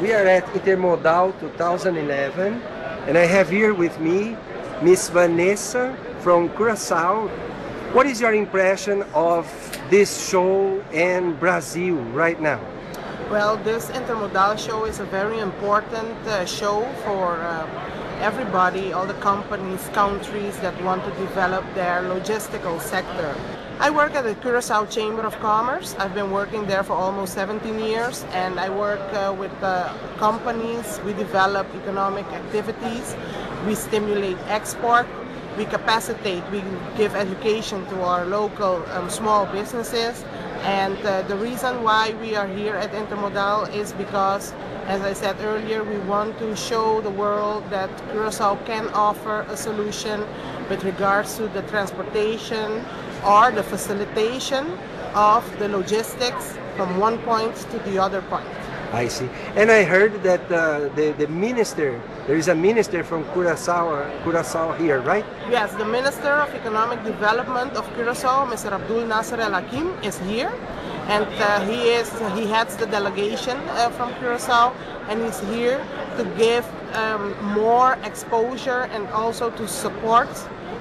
we are at Intermodal 2011, and I have here with me Miss Vanessa from Curacao. What is your impression of this show and Brazil right now? Well, this Intermodal show is a very important uh, show for uh, everybody, all the companies, countries that want to develop their logistical sector. I work at the Curacao Chamber of Commerce. I've been working there for almost 17 years and I work uh, with uh, companies. We develop economic activities. We stimulate export. We capacitate. We give education to our local um, small businesses. And uh, the reason why we are here at Intermodal is because, as I said earlier, we want to show the world that Curacao can offer a solution with regards to the transportation, or the facilitation of the logistics from one point to the other point. I see. And I heard that uh, the, the minister, there is a minister from Curacao, Curacao here, right? Yes, the Minister of Economic Development of Curacao, Mr. Abdul Nasser El Hakim, is here. And uh, he is he heads the delegation uh, from Curacao and he's here to give um, more exposure and also to support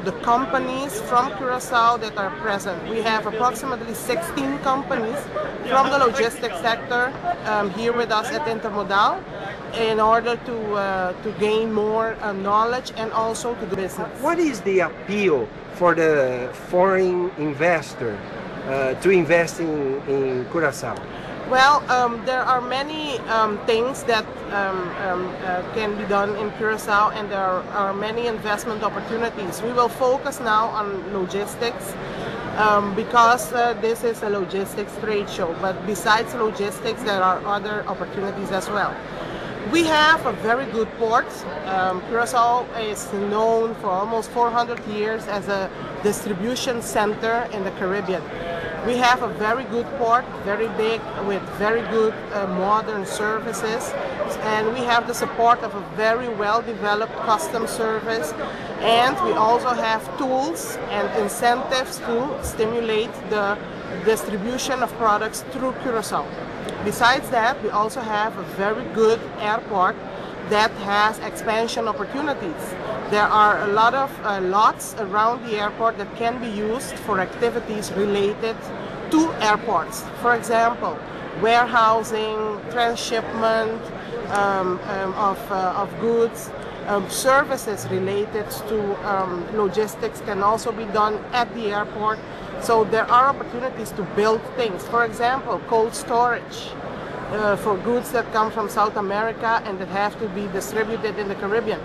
the companies from Curacao that are present. We have approximately 16 companies from the logistics sector um, here with us at Intermodal in order to, uh, to gain more uh, knowledge and also to do business. What is the appeal for the foreign investor uh, to invest in, in Curacao? Well, um, there are many um, things that um, um, uh, can be done in Curacao and there are, are, many investment opportunities. We will focus now on logistics um, because uh, this is a logistics trade show. But besides logistics, there are other opportunities as well. We have a very good port. Um, Curacao is known for almost 400 years as a distribution center in the Caribbean. We have a very good port, very big, with very good uh, modern services. And we have the support of a very well-developed custom service. And we also have tools and incentives to stimulate the distribution of products through Curacao. Besides that, we also have a very good airport that has expansion opportunities. There are a lot of uh, lots around the airport that can be used for activities related to airports. For example, warehousing, transshipment um, um, of, uh, of goods, um, services related to um, logistics can also be done at the airport. So there are opportunities to build things. For example, cold storage uh, for goods that come from South America and that have to be distributed in the Caribbean.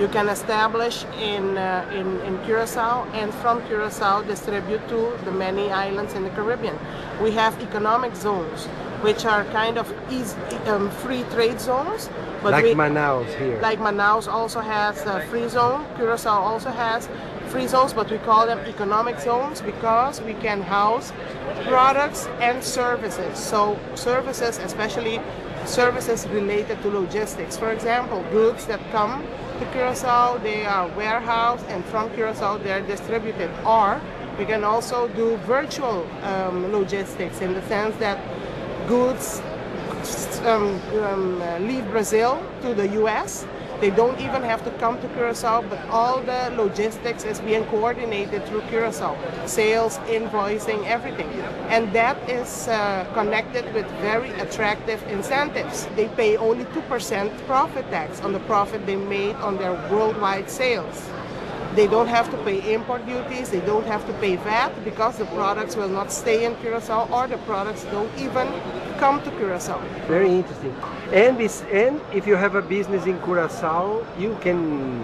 You can establish in, uh, in, in Curacao and from Curacao distribute to the many islands in the Caribbean. We have economic zones which are kind of easy, um, free trade zones. But like we, Manaus here. Like Manaus also has a free zone. Curacao also has free zones, but we call them economic zones because we can house products and services. So services, especially services related to logistics. For example, goods that come to Curacao, they are warehoused and from Curacao they're distributed. Or we can also do virtual um, logistics in the sense that goods um, um, leave Brazil to the US they don't even have to come to Curacao, but all the logistics is being coordinated through Curacao. Sales, invoicing, everything. And that is uh, connected with very attractive incentives. They pay only 2% profit tax on the profit they made on their worldwide sales. They don't have to pay import duties, they don't have to pay VAT because the products will not stay in Curacao or the products don't even come to Curacao. Very interesting. And, this, and if you have a business in Curacao, you can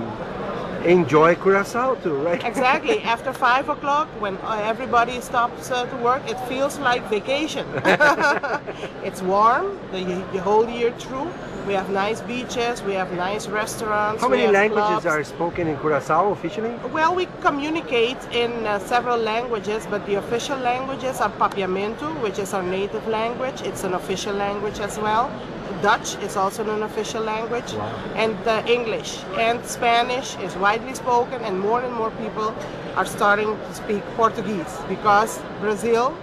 enjoy Curacao too, right? Exactly. After five o'clock, when everybody stops uh, to work, it feels like vacation. it's warm the, the, whole year through. We have nice beaches, we have nice restaurants. How many languages clubs. are spoken in Curacao officially? Well, we communicate in uh, several languages, but the official languages are Papiamento, which is our native language. It's an official language as well. Dutch is also an official language, wow. and uh, English and Spanish is widely spoken, and more and more people are starting to speak Portuguese because Brazil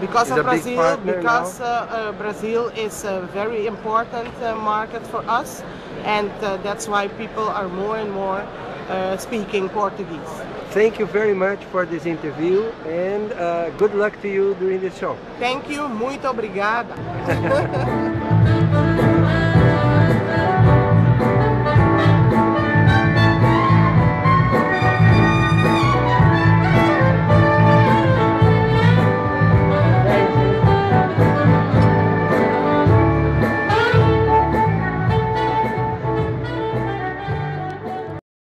because of Brazil, because uh, uh, Brazil is a very important uh, market for us, and uh, that's why people are more and more uh, speaking Portuguese. Thank you very much for this interview and uh, good luck to you during the show. Thank you, muito obrigada.